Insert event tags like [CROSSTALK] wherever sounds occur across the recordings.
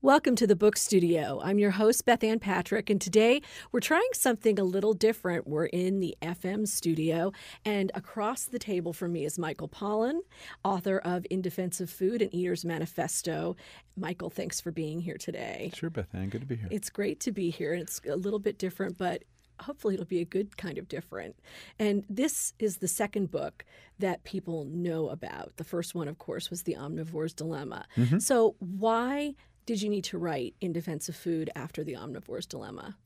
Welcome to the Book Studio. I'm your host, Bethanne Patrick, and today we're trying something a little different. We're in the FM studio, and across the table from me is Michael Pollan, author of In Defense of Food and Eater's Manifesto. Michael, thanks for being here today. Sure, Beth Ann. Good to be here. It's great to be here, and it's a little bit different, but hopefully it'll be a good kind of different. And this is the second book that people know about. The first one, of course, was The Omnivore's Dilemma. Mm-hmm. So, why did you need to write in defense of food after the omnivore's dilemma?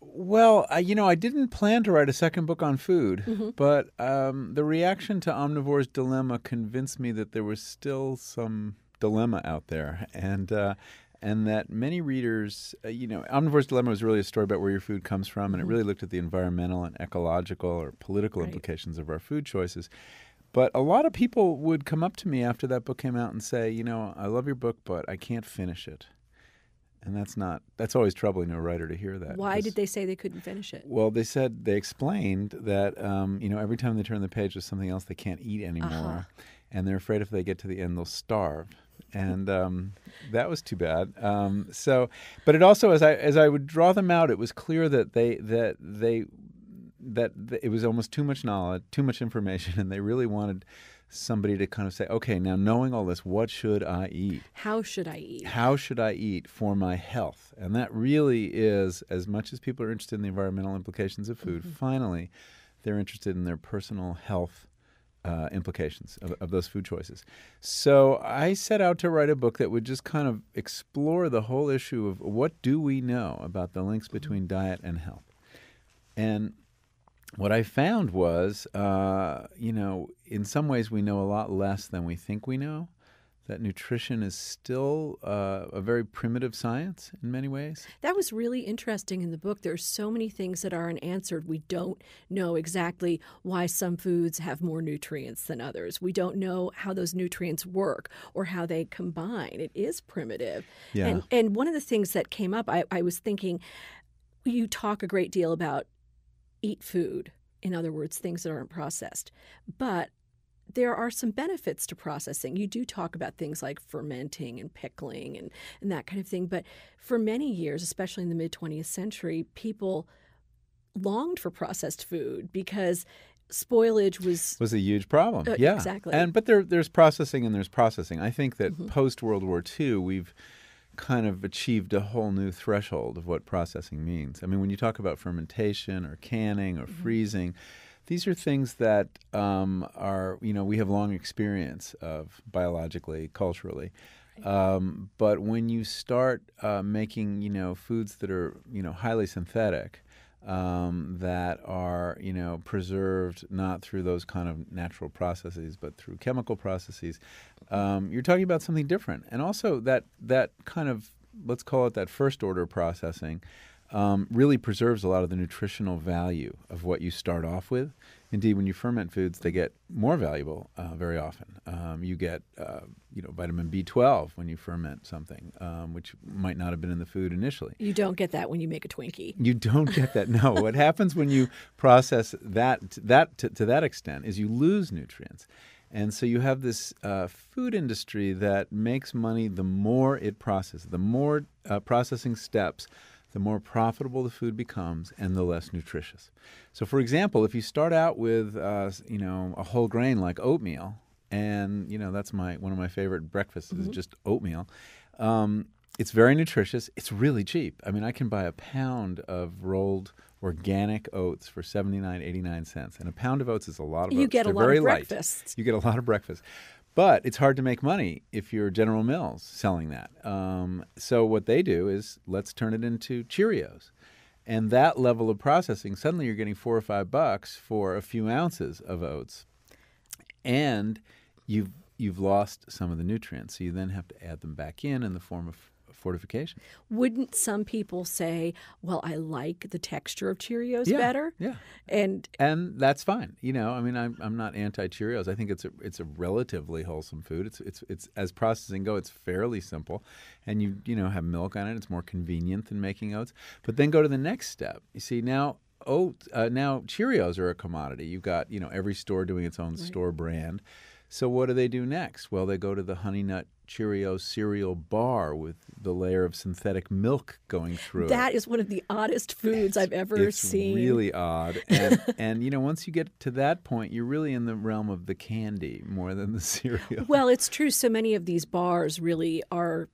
Well, I, you know, I didn't plan to write a second book on food, mm-hmm. but um, the reaction to Omnivore's Dilemma convinced me that there was still some dilemma out there, and uh, and that many readers, uh, you know, Omnivore's Dilemma was really a story about where your food comes from, and mm-hmm. it really looked at the environmental and ecological or political right. implications of our food choices. But a lot of people would come up to me after that book came out and say, you know, I love your book, but I can't finish it. And that's not, that's always troubling to a writer to hear that. Why did they say they couldn't finish it? Well, they said, they explained that, um, you know, every time they turn the page, there's something else they can't eat anymore. Uh-huh. And they're afraid if they get to the end, they'll starve. And um, that was too bad. Um, so, but it also, as I as I would draw them out, it was clear that they that they that it was almost too much knowledge, too much information, [LAUGHS] and they really wanted somebody to kind of say, okay, now knowing all this, what should I eat? How should I eat? How should I eat for my health? And that really is, as much as people are interested in the environmental implications of food, mm-hmm. finally, they're interested in their personal health. Uh, implications of, of those food choices. So I set out to write a book that would just kind of explore the whole issue of what do we know about the links mm-hmm. between diet and health. And what I found was, uh, you know, in some ways we know a lot less than we think we know. That nutrition is still uh, a very primitive science in many ways. That was really interesting in the book. There's so many things that are unanswered. We don't know exactly why some foods have more nutrients than others. We don't know how those nutrients work or how they combine. It is primitive. Yeah. And, and one of the things that came up, I, I was thinking, you talk a great deal about eat food. In other words, things that aren't processed. But there are some benefits to processing. You do talk about things like fermenting and pickling and, and that kind of thing. But for many years, especially in the mid 20th century, people longed for processed food because spoilage was was a huge problem. Uh, yeah, exactly. And but there there's processing and there's processing. I think that mm-hmm. post World War II, we've kind of achieved a whole new threshold of what processing means. I mean, when you talk about fermentation or canning or mm-hmm. freezing, these are things that um, are, you know, we have long experience of biologically, culturally. Um, but when you start uh, making, you know, foods that are, you know, highly synthetic, um, that are you know preserved not through those kind of natural processes but through chemical processes um, you're talking about something different and also that that kind of let's call it that first order processing um, really preserves a lot of the nutritional value of what you start off with. Indeed, when you ferment foods, they get more valuable uh, very often. Um, you get, uh, you know, vitamin B12 when you ferment something, um, which might not have been in the food initially. You don't get that when you make a Twinkie. You don't get that. No, what [LAUGHS] happens when you process that that to, to, that extent is you lose nutrients. And so you have this uh, food industry that makes money the more it processes, the more uh, processing steps the more profitable the food becomes and the less nutritious. So, for example, if you start out with uh, you know a whole grain like oatmeal, and you know that's my one of my favorite breakfasts mm-hmm. is just oatmeal. Um, it's very nutritious. It's really cheap. I mean, I can buy a pound of rolled organic oats for 79, 89 cents. And a pound of oats is a lot of you oats. You get They're a lot of breakfast. You get a lot of breakfast. But it's hard to make money if you're General Mills selling that. Um, so what they do is let's turn it into Cheerios. And that level of processing, suddenly you're getting four or five bucks for a few ounces of oats. And you've you've lost some of the nutrients. So you then have to add them back in in the form of fortification. Wouldn't some people say, "Well, I like the texture of Cheerios yeah, better"? Yeah, and and that's fine. You know, I mean, I'm I'm not anti Cheerios. I think it's a it's a relatively wholesome food. It's it's it's as processing go, it's fairly simple, and you you know have milk on it. It's more convenient than making oats. But then go to the next step. You see now. Oat uh, now Cheerios are a commodity. You've got you know every store doing its own right. store brand. So what do they do next? Well, they go to the Honey Nut Cheerio cereal bar with the layer of synthetic milk going through That it. is one of the oddest foods I've ever it's seen. really odd. And, [LAUGHS] and, you know, once you get to that point, you're really in the realm of the candy more than the [LAUGHS] cereal. Well, it's true. So many of these bars really are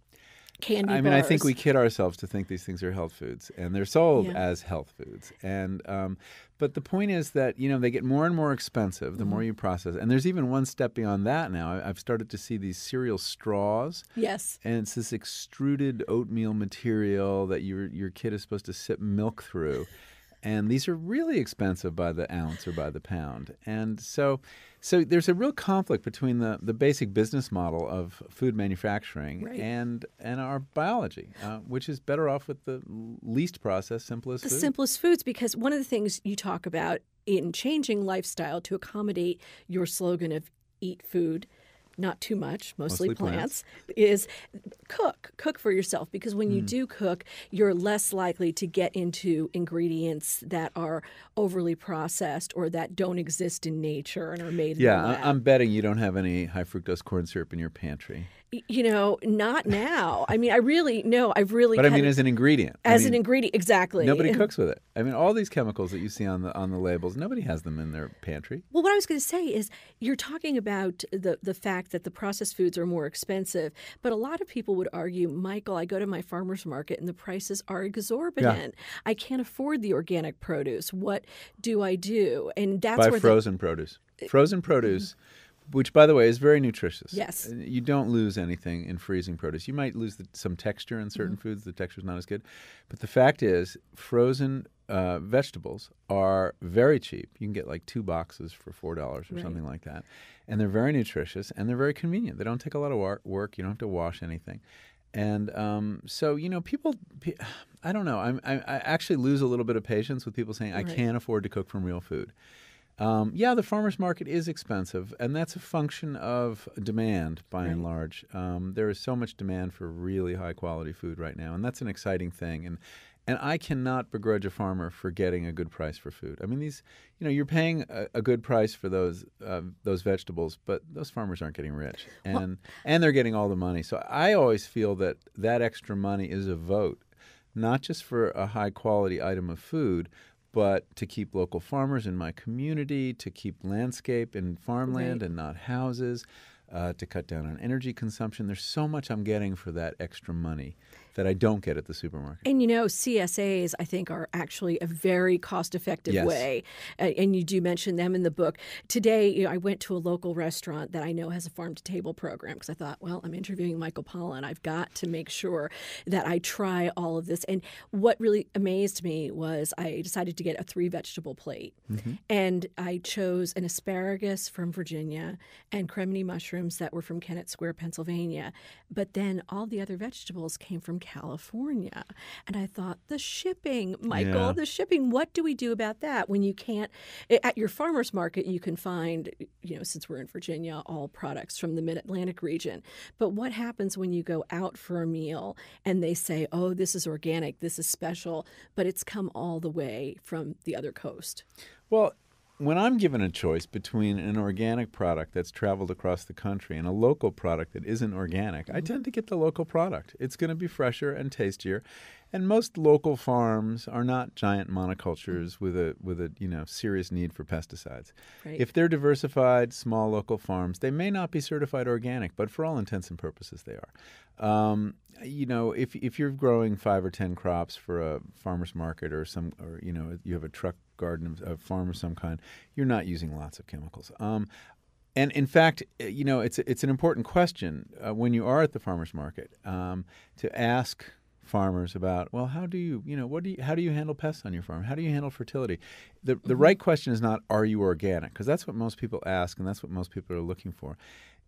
candy I mean, I think we kid ourselves to think these things are health foods, and they're sold Yeah. as health foods. And um, but the point is that you know they get more and more expensive the more Mm-hmm. you process. And there's even one step beyond that now. I- I've started to see these cereal straws, Yes. and it's this extruded oatmeal material that your your kid is supposed to sip milk through. And these are really expensive by the ounce or by the pound. And so so there's a real conflict between the, the basic business model of food manufacturing Right. and and our biology, uh, which is better off with the least processed, simplest the food. simplest foods because one of the things you talk about in changing lifestyle to accommodate your slogan of eat food not too much mostly, Mostly plants. plants, is cook cook for yourself because when you Hmm. do cook you're less likely to get into ingredients that are overly processed or that don't exist in nature and are made in yeah. I'm betting you don't have any high fructose corn syrup in your pantry. You know not now i mean i really no i've really But I mean, as an ingredient. I as mean, an ingredient exactly Nobody cooks with it. I mean, all these chemicals that you see on the on the labels, nobody has them in their pantry. Well, what I was going to say is you're talking about the, the fact that the processed foods are more expensive, but a lot of people would argue, Michael, I go to my farmer's market and the prices are exorbitant. I can't afford the organic produce. What do I do? And that's Buy where frozen produce. Frozen produce, mm-hmm. Which, by the way, is very nutritious. Yes. Uh, You don't lose anything in freezing produce. You might lose the, some texture in Mm-hmm. certain foods. The texture is not as good. But the fact is, frozen uh, vegetables are very cheap. You can get like two boxes for $4 or Right. something like that. And they're very nutritious and they're very convenient. They don't take a lot of wa- work. You don't have to wash anything. And um, so, you know, people, pe- [SIGHS] I don't know. I'm, I, I actually lose a little bit of patience with people saying, I Right. can't afford to cook from real food. Um, yeah, the farmer's market is expensive, and that's a function of demand by and large. Um, there is so much demand for really high quality food right now, and that's an exciting thing. And and I cannot begrudge a farmer for getting a good price for food. I mean, these, you know, you're paying a, a good price for those uh, those vegetables, but those farmers aren't getting rich, [LAUGHS] and and they're getting all the money. So I always feel that that extra money is a vote, not just for a high quality item of food, but to keep local farmers in my community, to keep landscape and farmland Right. and not houses, uh, to cut down on energy consumption. There's so much I'm getting for that extra money that I don't get at the supermarket. And you know, CSAs, I think, are actually a very cost effective Yes. way. And you do mention them in the book. Today, you know, I went to a local restaurant that I know has a farm to table program because I thought, well, I'm interviewing Michael Pollan. I've got to make sure that I try all of this. And what really amazed me was I decided to get a three vegetable plate. Mm-hmm. And I chose an asparagus from Virginia and cremini mushrooms that were from Kennett Square, Pennsylvania. But then all the other vegetables came from California. And I thought, the shipping, Michael, Yeah. the shipping, what do we do about that when you can't? At your farmer's market, you can find, you know, since we're in Virginia, all products from the mid Atlantic region. But what happens when you go out for a meal and they say, oh, this is organic, this is special, but it's come all the way from the other coast? Well, when I'm given a choice between an organic product that's traveled across the country and a local product that isn't organic, I tend to get the local product. It's going to be fresher and tastier. And most local farms are not giant monocultures with a with a you know serious need for pesticides. Right. If they're diversified, small local farms, they may not be certified organic, but for all intents and purposes, they are. Um, you know, if if you're growing five or ten crops for a farmer's market or some, or you know, you have a truck garden, a farm of some kind, you're not using lots of chemicals. Um, and in fact, uh, you know, it's it's an important question uh, when you are at the farmers market um, to ask farmers about well how do you you know what do you how do you handle pests on your farm? How do you handle fertility? The the right question is not are you organic? Because that's what most people ask and that's what most people are looking for.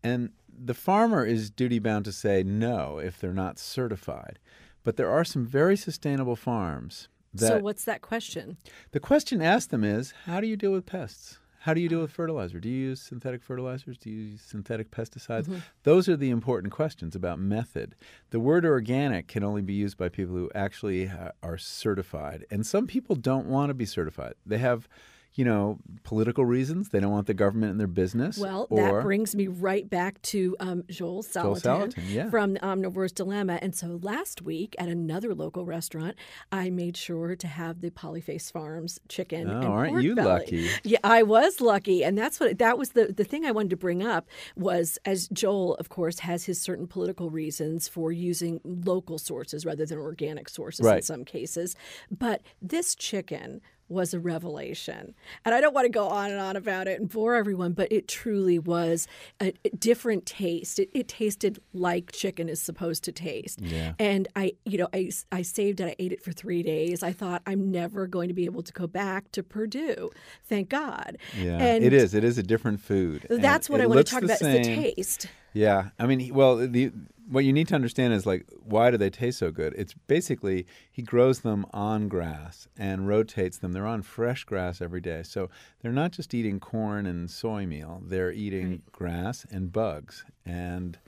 And the farmer is duty bound to say no if they're not certified. But there are some very sustainable farms so, what's that question? the question asked them is how do you deal with pests? How do you deal with fertilizer? Do you use synthetic fertilizers? Do you use synthetic pesticides? Mm-hmm. Those are the important questions about method. The word organic can only be used by people who actually are certified. And some people don't want to be certified. They have you know, political reasons. They don't want the government in their business. Well, or, that brings me right back to um, Joel Salatin, Joel Salatin yeah. from the Omnivore's Dilemma. And so last week at another local restaurant, I made sure to have the Polyface Farms chicken. Oh, aren't you belly. lucky? Yeah, I was lucky, and that's what that was the the thing I wanted to bring up was as Joel, of course, has his certain political reasons for using local sources rather than organic sources in some cases, but this chicken was a revelation. And I don't want to go on and on about it and bore everyone, but it truly was a, a different taste. It, it tasted like chicken is supposed to taste. Yeah. And I, you know, I, I saved it. I ate it for three days. I thought I'm never going to be able to go back to Perdue. Thank God. Yeah, And it is. It is a different food. and That's what I want to talk the about is the taste. Yeah, I mean, well, the what you need to understand is like why do they taste so good? It's basically he grows them on grass and rotates them. They're on fresh grass every day, so they're not just eating corn and soy meal. They're eating grass and bugs, and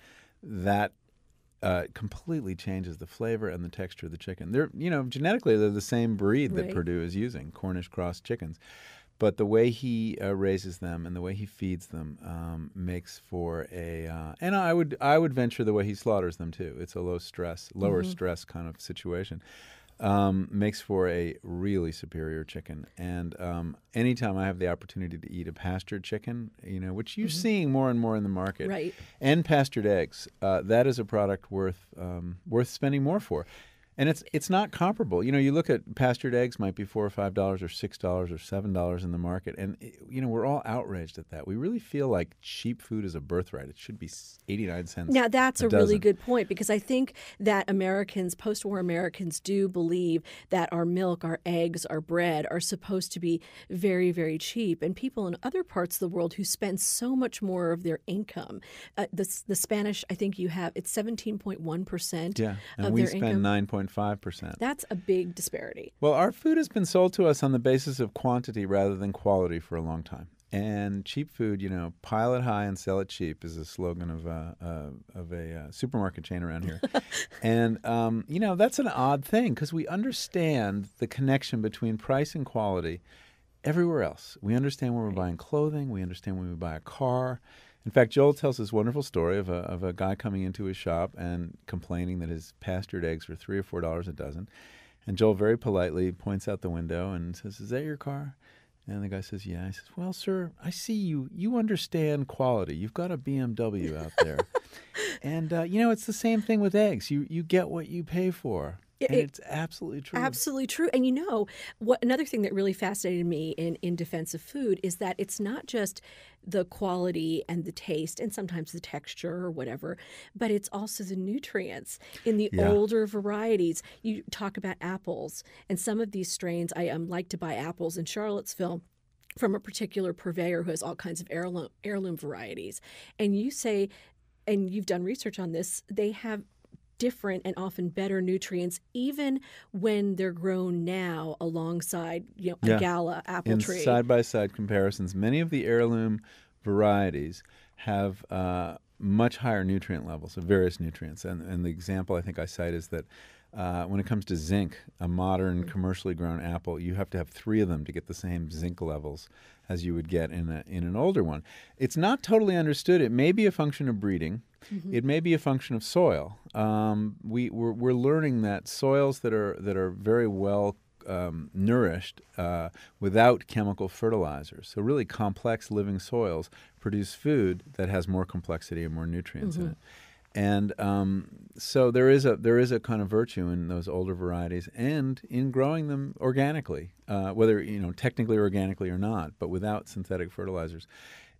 that uh, completely changes the flavor and the texture of the chicken. They're you know genetically they're the same breed that Right. Perdue is using, Cornish cross chickens. But the way he uh, raises them and the way he feeds them um, makes for a, uh, and I would I would venture the way he slaughters them too. It's a low stress, lower stress kind of situation. Um, makes for a really superior chicken. And um, anytime I have the opportunity to eat a pastured chicken, you know, which you're seeing more and more in the market, Right. and pastured eggs, uh, that is a product worth um, worth spending more for. And it's it's not comparable. You know, you look at pastured eggs might be four or five dollars or six dollars or seven dollars in the market, and eh, you know we're all outraged at that. We really feel like cheap food is a birthright. It should be eighty nine cents. Now that's a, a really good point because I think that Americans, post-war Americans, do believe that our milk, our eggs, our bread are supposed to be very, very cheap, and people in other parts of the world who spend so much more of their income, uh, the the Spanish, I think you have it's seventeen point one percent Yeah, and we spend nine point five percent. That's a big disparity. Well, our food has been sold to us on the basis of quantity rather than quality for a long time. And cheap food, you know, pile it high and sell it cheap is a slogan of a, uh, of a uh, supermarket chain around here. [LAUGHS] and, um, you know, that's an odd thing because we understand the connection between price and quality everywhere else. We understand when we're buying clothing, we understand when we buy a car. In fact, Joel tells this wonderful story of a, of a guy coming into his shop and complaining that his pastured eggs were three or four dollars a dozen. And Joel very politely points out the window and says, Is that your car? And the guy says, Yeah. He says, Well, sir, I see you. You understand quality. You've got a BMW out there. [LAUGHS] and, uh, you know, it's the same thing with eggs. You, you get what you pay for. It- and it's absolutely true. Absolutely true. And you know, what another thing that really fascinated me in, in defense of food is that it's not just the quality and the taste and sometimes the texture or whatever, but it's also the nutrients in the Yeah. older varieties. You talk about apples, and some of these strains, I um, like to buy apples in Charlottesville from a particular purveyor who has all kinds of heirloom, heirloom varieties. And you say, and you've done research on this, they have different and often better nutrients even when they're grown now alongside you know a Yeah. gala apple in tree side by side comparisons, many of the heirloom varieties have uh, much higher nutrient levels of various nutrients. And, and the example I think I cite is that uh, when it comes to zinc, a modern commercially grown apple, you have to have three of them to get the same zinc levels as you would get in, a, in an older one. It's not totally understood. It may be a function of breeding. It may be a function of soil. Um, we, we're, we're learning that soils that are, that are very well um, nourished uh, without chemical fertilizers. So, really complex living soils produce food that has more complexity and more nutrients in it. And um, so there is a there is a kind of virtue in those older varieties and in growing them organically, uh, whether you know technically organically or not, but without synthetic fertilizers.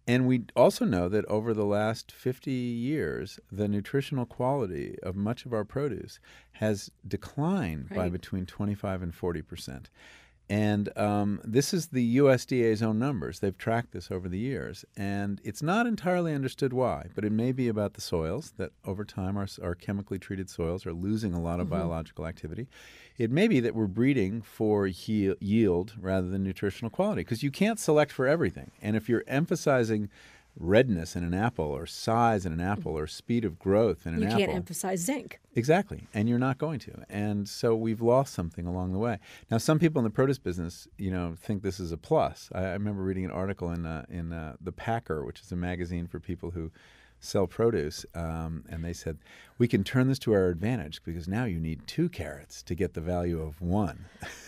And we also know that over the last 50 years, the nutritional quality of much of our produce has declined by between 25 and 40 percent. And um, this is the USDA's own numbers. They've tracked this over the years. And it's not entirely understood why, but it may be about the soils, that over time our, our chemically treated soils are losing a lot of biological activity. It may be that we're breeding for he- yield rather than nutritional quality, because you can't select for everything. And if you're emphasizing redness in an apple or size in an apple or speed of growth in an you apple. can't emphasize zinc. Exactly. And you're not going to. And so we've lost something along the way. Now, some people in the produce business, you know, think this is a plus. I, I remember reading an article in, uh, in uh, The Packer, which is a magazine for people who sell produce, um, and they said, we can turn this to our advantage because now you need two carrots to get the value of one.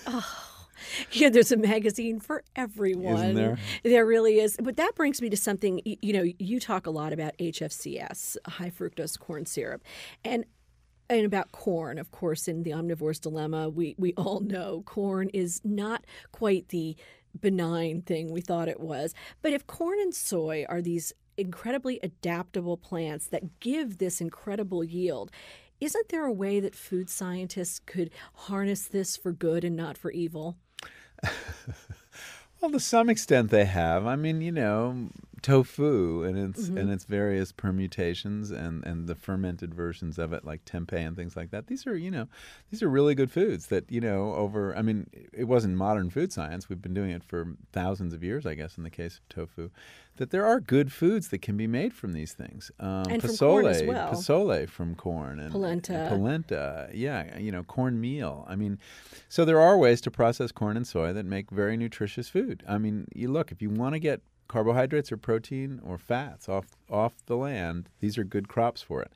Oh. [LAUGHS] Yeah, there's a magazine for everyone. Isn't there? There really is. But that brings me to something, you know, you talk a lot about HFCS, high fructose corn syrup. And and about corn, of course, in the omnivore's dilemma, we, we all know corn is not quite the benign thing we thought it was. But if corn and soy are these incredibly adaptable plants that give this incredible yield, isn't there a way that food scientists could harness this for good and not for evil? [LAUGHS] well, to some extent, they have. I mean, you know, tofu and its mm-hmm. and its various permutations and and the fermented versions of it like tempeh and things like that. These are you know these are really good foods that you know over i mean it wasn't modern food science. We've been doing it for thousands of years i guess in the case of tofu that there are good foods that can be made from these things. Um, and posole, from corn as well. posole from corn and polenta. and polenta. Yeah you know corn meal i mean so there are ways to process corn and soy that make very nutritious food. I mean you look if you want to get carbohydrates or protein or fats off off the land, these are good crops for it.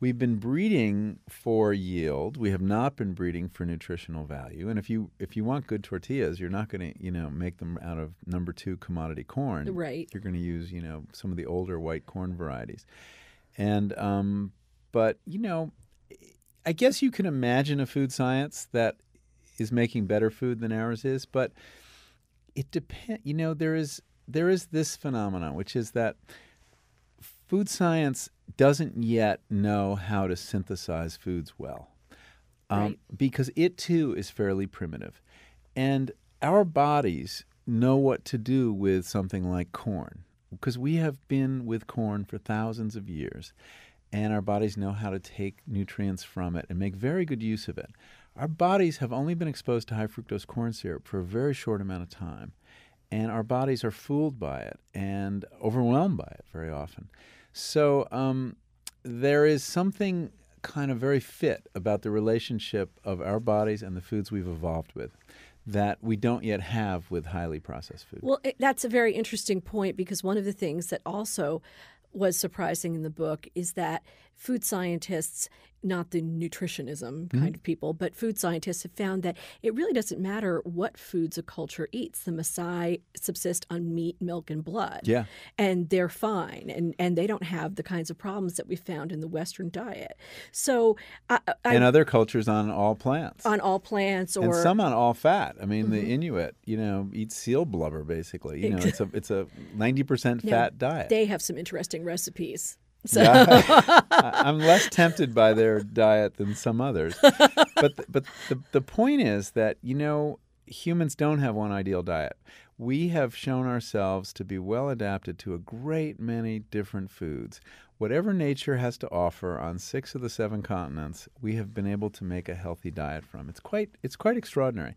We've been breeding for yield. We have not been breeding for nutritional value. And if you if you want good tortillas, you're not going to you know make them out of number two commodity corn. Right. You're going to use you know some of the older white corn varieties. And um, but you know, I guess you can imagine a food science that is making better food than ours is, but it depends. You know, there is there is this phenomenon, which is that food science doesn't yet know how to synthesize foods well. Um, right. Because it too is fairly primitive. And our bodies know what to do with something like corn because we have been with corn for thousands of years and our bodies know how to take nutrients from it and make very good use of it. Our bodies have only been exposed to high fructose corn syrup for a very short amount of time and our bodies are fooled by it and overwhelmed by it very often. So um, there is something kind of very fit about the relationship of our bodies and the foods we've evolved with that we don't yet have with highly processed food. Well, it, that's a very interesting point because one of the things that also was surprising in the book is that food scientists not the nutritionism kind mm-hmm. of people, but food scientists have found that it really doesn't matter what foods a culture eats. The Maasai subsist on meat, milk, and blood. Yeah. And they're fine, and, and they don't have the kinds of problems that we found in the Western diet. So, I, I, and other cultures on all plants. On all plants, or and some on all fat. I mean, mm-hmm. the Inuit, you know, eat seal blubber basically. You know, it's a it's a ninety percent [LAUGHS] fat diet. They have some interesting recipes. So. Yeah. [LAUGHS] I'm less tempted by their diet than some others. But but the the point is that you know humans don't have one ideal diet. We have shown ourselves to be well adapted to a great many different foods. Whatever nature has to offer on six of the seven continents, we have been able to make a healthy diet from. It's quite it's quite extraordinary.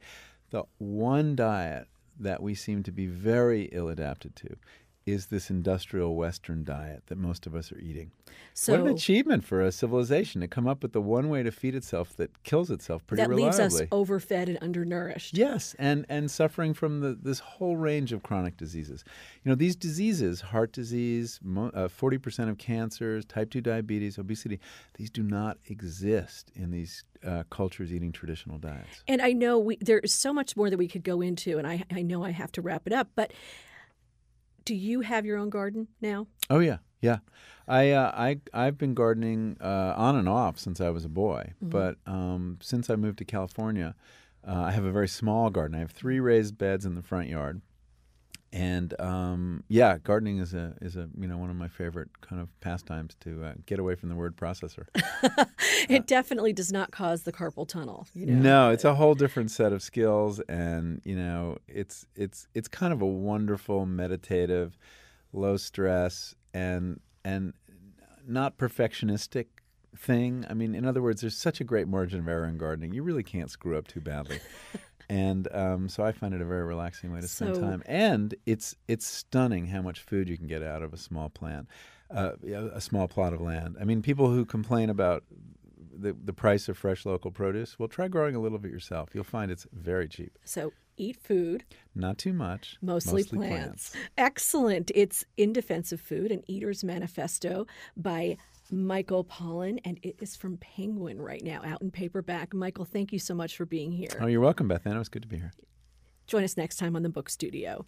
The one diet that we seem to be very ill adapted to is this industrial Western diet that most of us are eating. So, what an achievement for a civilization to come up with the one way to feed itself that kills itself pretty that reliably. leaves us overfed and undernourished. Yes, and and suffering from the, this whole range of chronic diseases. You know, these diseases, heart disease, uh, forty uh, percent of cancers, type two diabetes, obesity, these do not exist in these uh, cultures eating traditional diets. And I know we, there is so much more that we could go into, and I, I know I have to wrap it up, but do you have your own garden now? Oh yeah, yeah. I uh, I I've been gardening uh, on and off since I was a boy, mm-hmm. but um, since I moved to California, uh, I have a very small garden. I have three raised beds in the front yard, and um, yeah, gardening is a is a you know one of my favorite kind of pastimes to uh, get away from the word processor. [LAUGHS] it uh, definitely does not cause the carpal tunnel. You know? No, it's a whole different set of skills, and you know it's it's it's kind of a wonderful, meditative, low stress, and and not perfectionistic thing. I mean, in other words, there's such a great margin of error in gardening. You really can't screw up too badly. [LAUGHS] and um, so I find it a very relaxing way to spend So- time. And it's it's stunning how much food you can get out of a small plant, uh, a small plot of land. I mean, people who complain about the the price of fresh local produce, well, try growing a little bit yourself. You'll find it's very cheap. So eat food, Not too much. mostly, plants. Excellent. It's In Defense of Food, an Eater's Manifesto by Michael Pollan, and it is from Penguin right now, out in paperback. Michael, thank you so much for being here. Oh, you're welcome, Bethanne. It was good to be here. Join us next time on the Book Studio.